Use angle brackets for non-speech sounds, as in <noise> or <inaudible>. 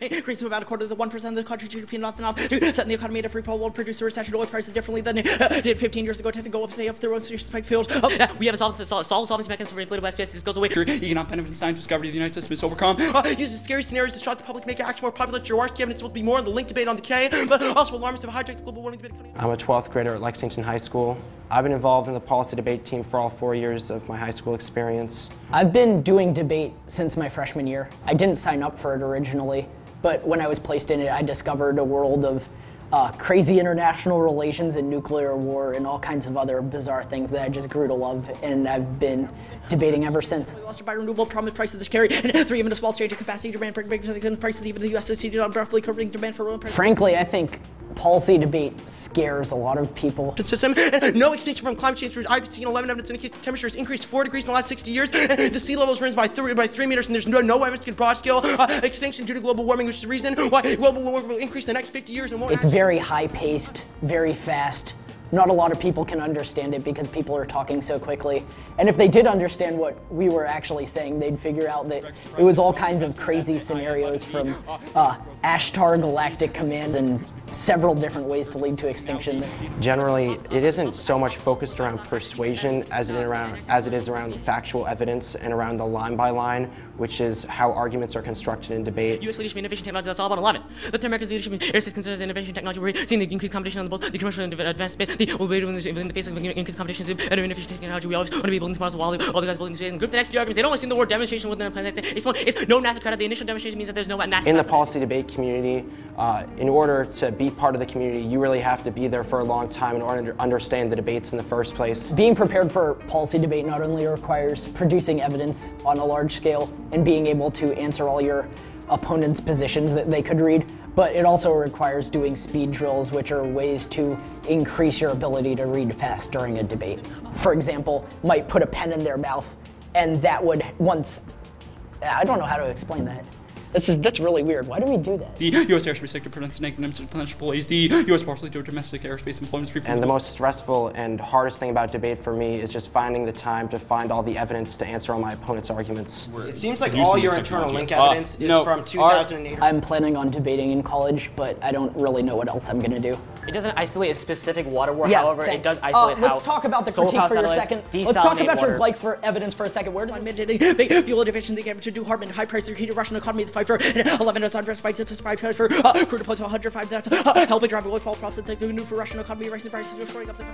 increase from about a quarter to one percent of the country's GDP, not enough to set the economy a free for world producer recession. Oil prices differently than it did 15 years ago. Tend to go up, stay up through most fight field. Oh, yeah, we have a solid, solid, solvency mechanism for inflated SPS. This goes away. Economic benefit and science discovery of the United States is overcome. Uh, uses scary scenarios to shock the public, make action more popular. Jaworski evidence will be more on the link debate on the K, but also alarmists have hijacked the global warming debate. I'm a 12th grader at Lexington High School. I've been involved in the policy debate team for all four years of my high school experience. I've been doing debate since my freshman year. I didn't sign up for it originally, but when I was placed in it, I discovered a world of uh, crazy international relations and nuclear war and all kinds of other bizarre things that I just grew to love, and I've been debating ever since. We Lost by renewable promise price of this carry, and <laughs> three even a small change in capacity demand for big prices even the U.S. succeeded on roughly covering demand for oil prices. Frankly, I think policy debate scares a lot of people. System, no extinction from climate change. I've seen 11 evidence indicates the temperature has increased 4 degrees in the last 60 years. The sea levels risen by 3, by 3 meters, and there's no, no evidence in broad scale uh, extinction due to global warming, which is the reason why global warming will increase in the next 50 years. And it's very high paced, very fast. Not a lot of people can understand it because people are talking so quickly. And if they did understand what we were actually saying, they'd figure out that it was all kinds of crazy scenarios from uh, Ashtar Galactic Commands and several different ways to lead to extinction. Generally, it isn't so much focused around persuasion as it, around, as it is around factual evidence and around the line by line, which is how arguments are constructed in debate. U.S. leadership in innovation technology, that's all about 11. The America's leadership in airspace considers innovation technology. We're seeing the increased competition on both the commercial and advanced space. The, we'll be within the face of increased competition and innovation technology. We always want to be building tomorrow's while all the guys building today. And group the next few arguments, they don't only see the word demonstration within the plan. It's, it's no NASA credit. The initial demonstration means that there's no NASA In the policy debate community, uh, in order to be part of the community, you really have to be there for a long time in order to understand the debates in the first place. Being prepared for policy debate not only requires producing evidence on a large scale and being able to answer all your opponent's positions that they could read, but it also requires doing speed drills, which are ways to increase your ability to read fast during a debate. For example, might put a pen in their mouth, and that would once, I don't know how to explain that. This is that's really weird. Why do we do that? The U.S. airspace sector presents negative potential is the U.S. partially to domestic airspace employment stream. And the most stressful and hardest thing about debate for me is just finding the time to find all the evidence to answer all my opponent's arguments. It seems like all your internal link evidence uh, is no, from 2008. I'm planning on debating in college, but I don't really know what else I'm going to do. It doesn't isolate a specific water war, yeah, however, thanks. it does isolate uh, Let's talk about the critique for a second. Let's talk about water. your like for evidence for a second. Where does it... Big fuel division, they gave to do Hartman, high price, heated Russian economy, the fight for 11 as hundred spikes to spy for uh, crude to 105, that's uh, helping drive oil fall profit, the new for Russian economy, rising prices, destroying up the...